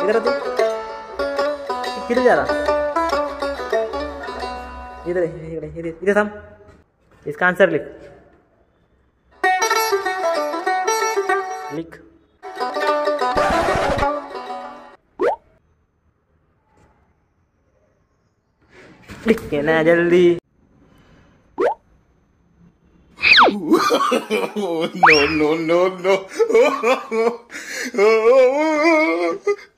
इधर आ किधर जा रहा? इधर इधर इधर इधर थम। इसका आंसर लिख। लिख। लिख के ना जल्दी। No, no, no, no.